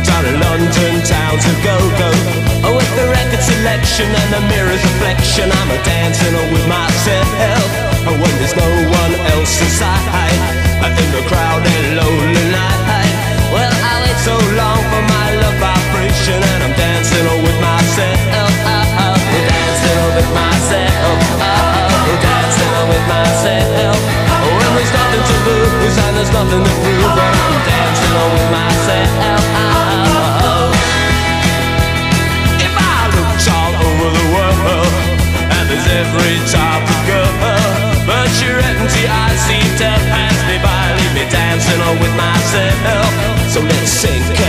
down in London town to go go. Oh, With the record selection and the mirror's reflection, I'm a dancing with myself. When there's no one else inside, in the crowded lonely night. Well, I wait so long for my love vibration, and I'm dancing all with myself. Dancing with myself. Dancing all with myself. When there's nothing to lose and there's nothing to So let's sink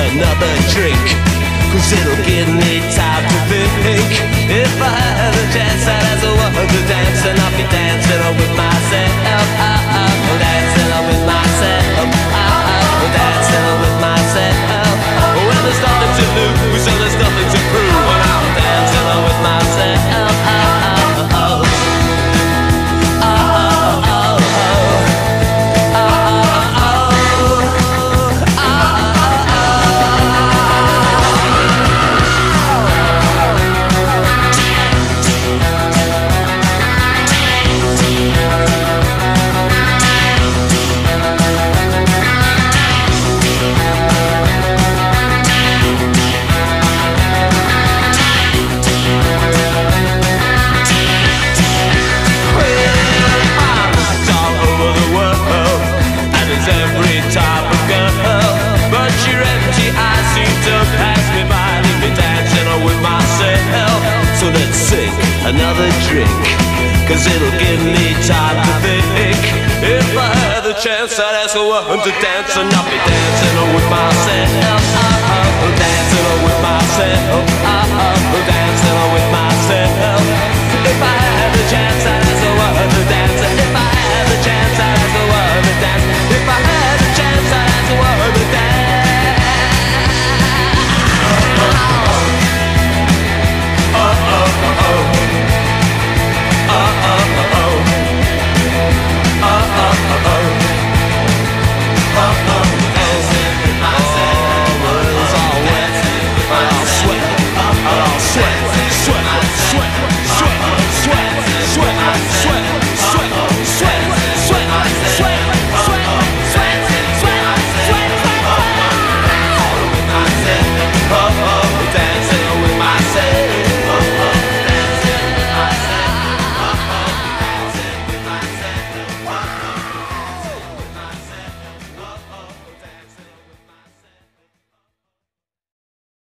Cause it'll give me time to think. If I had the chance I'd ask a woman to dance And I'll be dancing with myself